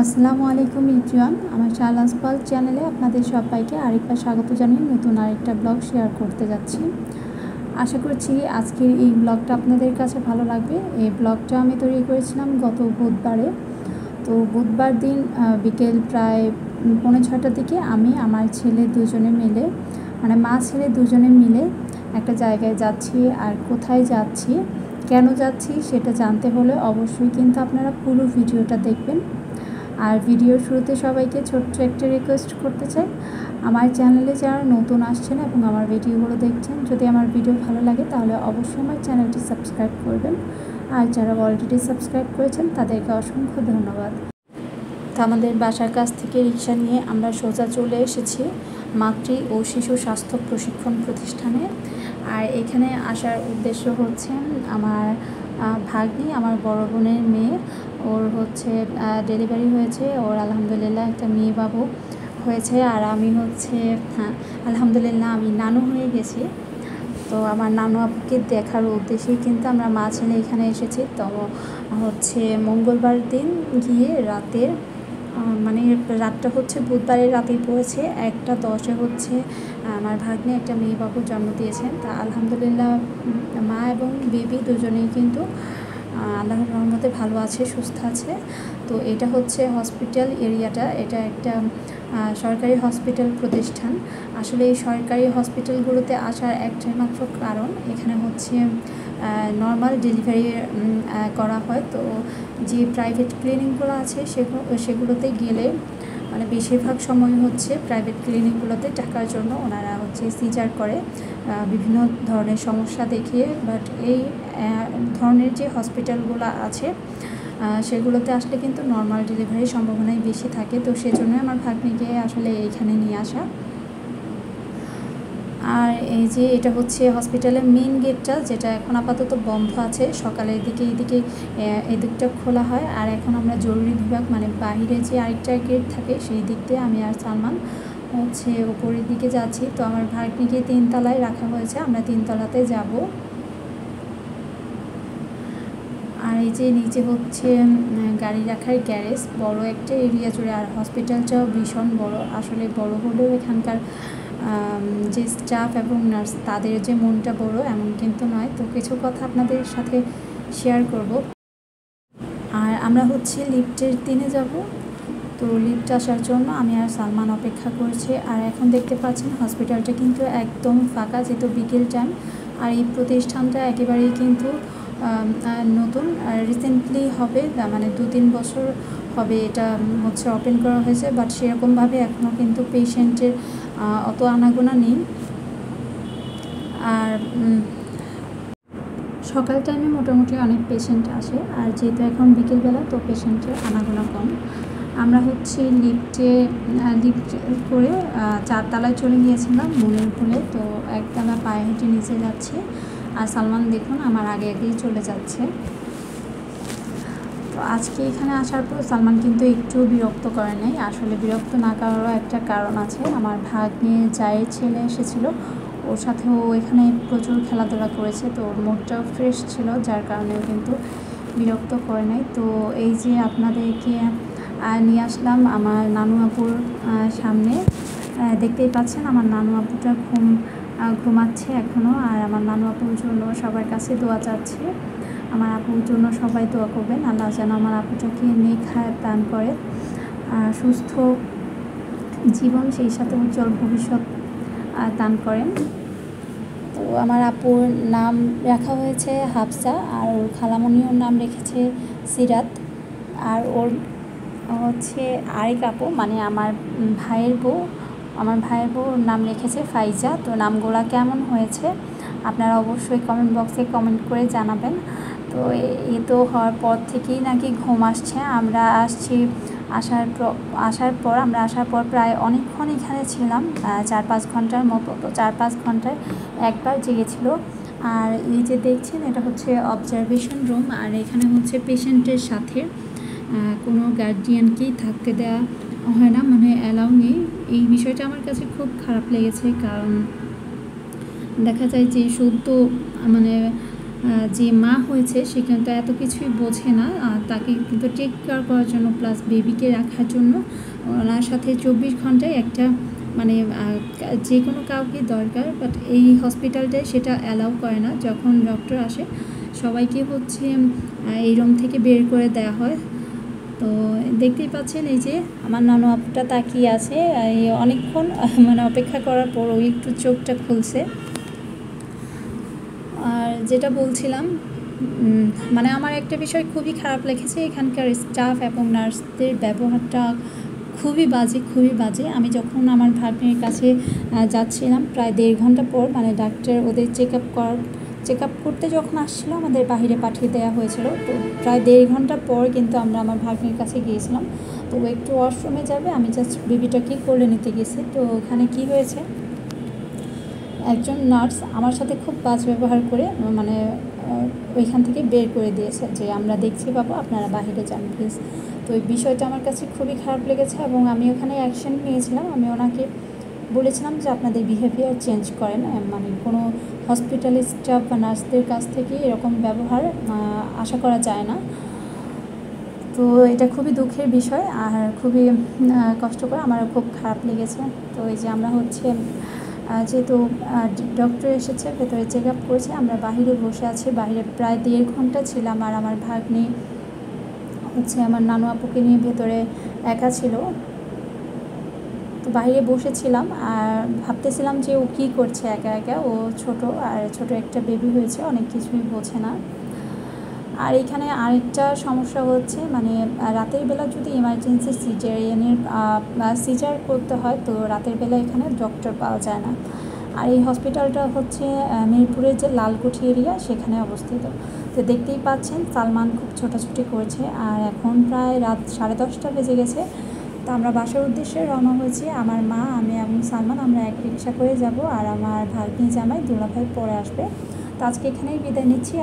আসসালামু আলাইকুম ইজওয়ান আমার শাহলাজ পাল চ্যানেলে আপনাদের সবাইকে আরেকবার স্বাগত জানিয়ে নতুন আরেকটা ব্লগ শেয়ার করতে যাচ্ছি। আশা করছি আজকের এই ব্লগটা আপনাদের কাছে ভালো লাগবে। এই ব্লগটা আমি তৈরি করেছিলাম গত বুধবারে। তো বুধবার দিন বিকেল প্রায় পৌনে ছটার দিকে আমি, আমার ছেলে দুজনে মিলে মানে মা, ছেলে দুজনে মিলে একটা জায়গায় যাচ্ছি। আর কোথায় যাচ্ছি, কেন যাচ্ছি সেটা জানতে হলে অবশ্যই কিন্তু আপনারা পুরো ভিডিওটা দেখবেন। আর ভিডিওর শুরুতে সবাইকে ছোট্ট একটা রিকোয়েস্ট করতে চাই। আমার চ্যানেলে যারা নতুন আসছেন এবং আমার ভিডিওগুলো দেখছেন, যদি আমার ভিডিও ভালো লাগে তাহলে অবশ্যই আমার চ্যানেলটি সাবস্ক্রাইব করবেন। আর যারা অলরেডি সাবস্ক্রাইব করেছেন, তাদেরকে অসংখ্য ধন্যবাদ। তো আমাদের বাসার কাছ থেকে রিক্সা নিয়ে আমরা সোজা চলে এসেছি মাতৃ ও শিশু স্বাস্থ্য প্রশিক্ষণ প্রতিষ্ঠানে। আর এখানে আসার উদ্দেশ্য হচ্ছে আমার ভাগ্নি, আমার বড় বোনের মেয়ে। ওর হচ্ছে ডেলিভারি হয়েছে। ওর আলহামদুলিল্লাহ একটা মেয়ে বাবু হয়েছে। আর আমি হচ্ছে হ্যাঁ আলহামদুলিল্লাহ আমি নানু হয়ে গেছি। তো আমার নানু আপুকে দেখার উদ্দেশ্যেই কিন্তু আমরা মা ছেলে এখানে এসেছি। তো হচ্ছে মঙ্গলবার দিন গিয়ে রাতের মানে রাতটা হচ্ছে বুধবারের রাতেই পড়েছে, একটা দশে হচ্ছে আমার ভাগ্নে একটা মেয়ে বাবু জন্ম দিয়েছেন। তা আলহামদুলিল্লাহ মা এবং বেবি দুজনেই কিন্তু আল্লাহর রহমতে ভালো আছে, সুস্থ আছে। তো এটা হচ্ছে হসপিটাল এরিয়াটা, এটা একটা সরকারি হসপিটাল প্রতিষ্ঠান। আসলে এই সরকারি হসপিটালগুলোতে আসার একটাই মাত্র কারণ, এখানে হচ্ছে নর্মাল ডেলিভারি করা হয়। তো যে প্রাইভেট ক্লিনিকগুলো আছে সেগুলো সেগুলোতে গেলে মানে বেশিরভাগ সময় হচ্ছে প্রাইভেট ক্লিনিকগুলোতে টাকার জন্য ওনারা হচ্ছে সিজার করে। বিভিন্ন ধরনের সমস্যা দেখিয়ে বাট এই ধরনের যে হসপিটালগুলো আছে সেগুলোতে আসলে কিন্তু নর্মাল ডেলিভারির সম্ভাবনাই বেশি থাকে। তো সেজন্য আমার ভাগ্নিকে আসলে এইখানে নিয়ে আসা। আর এই যে এটা হচ্ছে হসপিটালের মেন গেটটা, যেটা এখন আপাতত বন্ধ আছে। সকালের দিকে এইদিকে এদিকটা খোলা হয়। আর এখন আমরা জরুরি বিভাগ মানে বাহিরে যে আরেকটা গেট থাকে, সেই দিক দিয়ে আমি আর সালমান হচ্ছে উপরের দিকে যাচ্ছি। তো আমার ভাগ্নিকে তিনতলায় রাখা হয়েছে। আমরা তিনতলাতে যাব। আর এই যে নিচে হচ্ছে গাড়ি রাখার গ্যারেজ। বড় একটা এরিয়া জুড়ে। আর হসপিটালটাও ভীষণ বড়। আসলে বড় হলেও এখানকার যে স্টাফ এবং নার্স তাদের যে মনটা বড়, এমন কিন্তু নয়। তো কিছু কথা আপনাদের সাথে শেয়ার করব। আর আমরা হচ্ছে লিফটের দিনে যাব। তো লিফট আসার জন্য আমি আর সালমান অপেক্ষা করছি। আর এখন দেখতে পাচ্ছেন হসপিটালটা কিন্তু একদম ফাঁকা, যেহেতু বিকেল টাইম আর এই প্রতিষ্ঠানটা একেবারেই কিন্তু নতুন। রিসেন্টলি হবে মানে দু তিন বছর হবে এটা হচ্ছে ওপেন করা হয়েছে। বাট সেরকমভাবে এখনও কিন্তু পেশেন্টের অত আনাগোনা নেই। আর সকাল টাইমে মোটামুটি অনেক পেশেন্ট আসে। আর যেহেতু এখন বিকেলবেলা, তো পেশেন্টের আনাগোনা কম। আমরা হচ্ছে লিফটে লিফট করে চারতলায় চলে গিয়েছিলাম মনের ভুলে তো একতলা পায়ে হেঁটে নিচে যাচ্ছে। আর সালমান দেখুন, আমার আগে আগেই চলে যাচ্ছে। তো আজকে এখানে আসার পর সালমান কিন্তু একটু বিরক্ত করে নাই আসলে বিরক্ত না করারও একটা কারণ আছে। আমার ভাগ নিয়ে যায়ের ছেলে এসেছিল। ওর সাথে ও এখানে প্রচুর খেলাধুলা করেছে। তো ওর মুডটাও ফ্রেশ ছিল, যার কারণেও কিন্তু বিরক্ত করে নাই তো এই যে আপনাদেরকে নিয়ে আসলাম আমার নানু আপুর সামনে। দেখতেই পাচ্ছেন আমার নানু আপুটা ঘুম ঘুমাচ্ছে এখনও আর আমার নানু আপুর জন্য সবার কাছে দোয়া চাচ্ছে। আমার আপুর জন্য সবাই দোয়া করবেন। আল্লাহ যেন আমার আপুটাকে নেখায় দান করে। সুস্থ জীবন সেই সাথে উজ্জ্বল ভবিষ্যৎ দান করেন। তো আমার আপুর নাম রাখা হয়েছে হাফসা, আর ওর খালামণিওর নাম রেখেছে সিরাত। আর ওর হচ্ছে আরেক আপু মানে আমার ভাইয়ের বউ। আমার ভাইয়ের বউর নাম রেখেছে ফাইজা। তো নামগুলা কেমন হয়েছে আপনারা অবশ্যই কমেন্ট বক্সে কমেন্ট করে জানাবেন। তো এ তো হওয়ার পর থেকেই নাকি ঘুম আসছে। আমরা আসছি, আসার আসার পর, আমরা আসার পর প্রায় অনেকক্ষণ এখানে ছিলাম চার পাঁচ ঘণ্টার মতো। তো চার পাঁচ ঘন্টায় একবার জেগেছিল। আর এই যে দেখছেন, এটা হচ্ছে অবজারভেশন রুম আর এখানে হচ্ছে পেশেন্টের সাথে কোনো গার্জিয়ানকেই থাকতে দেওয়া হয় না মানে অ্যালাউ নেই। এই বিষয়টা আমার কাছে খুব খারাপ লেগেছে, কারণ দেখা যায় যে শুদ্ধ মানে যে মা হয়েছে, সে কিন্তু এত কিছুই বোঝে না। তাকে কিন্তু টেক কেয়ার করার জন্য প্লাস বেবিকে রাখার জন্য ওনার সাথে চব্বিশ ঘন্টায় একটা মানে যে কোনো কাউকে দরকার বাট এই হসপিটালটায় সেটা অ্যালাউ করে না। যখন ডক্টর আসে, সবাইকে হচ্ছে এই রুম থেকে বের করে দেওয়া হয়। তো দেখতেই পাচ্ছেন এই যে আমার নানু আপুটা তাকিয়ে আছে। অনেকক্ষণ মানে অপেক্ষা করার পর ওই একটু চোখটা খুলছে। যেটা বলছিলাম মানে আমার একটা বিষয় খুবই খারাপ লেগেছে, এখানকার স্টাফ এবং নার্সদের ব্যবহারটা খুবই বাজে খুবই বাজে। আমি যখন আমার ভাগ্নের কাছে যাচ্ছিলাম প্রায় দেড় ঘণ্টা পর মানে ডাক্তার ওদের চেক আপ কর চেক আপ করতে যখন আসছিল, আমাদের বাহিরে পাঠিয়ে দেওয়া হয়েছিল। তো প্রায় দেড় ঘণ্টা পর কিন্তু আমরা আমার ভাগ্নের কাছে গিয়েছিলাম। তো ও একটু ওয়াশরুমে যাবে, আমি জাস্ট বেবিটাকে কোলে নিতে গেছি। তো ওখানে কি হয়েছে? একজন নার্স আমার সাথে খুব বাজ ব্যবহার করে মানে ওইখান থেকে বের করে দিয়েছে যে, আমরা দেখছি বাবু, আপনারা বাহিরে যান প্লিজ তো এই বিষয়টা আমার কাছে খুবই খারাপ লেগেছে এবং আমি ওখানে অ্যাকশন নিয়েছিলাম। আমি ওনাকে বলেছিলাম যে, আপনাদের বিহেভিয়ার চেঞ্জ করেন। মানে কোনো হসপিটাল স্টাফ বা নার্সদের কাছ থেকে এরকম ব্যবহার আশা করা যায় না। তো এটা খুবই দুঃখের বিষয় আর খুবই কষ্টকর আমার খুব খারাপ লেগেছে। তো এই যে আমরা হচ্ছে যেহেতু ডক্টর এসেছে, ভেতরে চেক আপ করেছে, আমরা বাহিরে বসে আছি, বাহিরে প্রায় দেড় ঘণ্টা ছিলাম, আর আমার ভাগ্নি হচ্ছে আমার নানু আপুকে নিয়ে ভেতরে একা ছিল। তো বাইরে বসেছিলাম, আর ভাবতেছিলাম যে ও কী করছে একা একা, ও ছোট, আর ছোট একটা বেবি হয়েছে, অনেক কিছুই বোঝে না। আর এখানে আরেকটা সমস্যা হচ্ছে মানে রাতের বেলা যদি ইমার্জেন্সি সিজারিয়ানের সিজার করতে হয়, তো রাতের বেলা এখানে ডক্টর পাওয়া যায় না। আর এই হসপিটালটা হচ্ছে মিরপুরের যে লালকুঠি এরিয়া সেখানে অবস্থিত। তো দেখতেই পাচ্ছেন, সালমান খুব ছোটাছুটি করেছে, আর এখন প্রায় রাত সাড়ে দশটা বেজে গেছে। তো আমরা বাসার উদ্দেশ্যে রওনা হয়েছি। আমার মা, আমি এবং সালমান আমরা এক রিক্সা করে যাব, আর আমার ভাগ্নি জামাই দুলাভাই পরে আসবে। তো আজকে এখানেই বিদায় নিচ্ছি।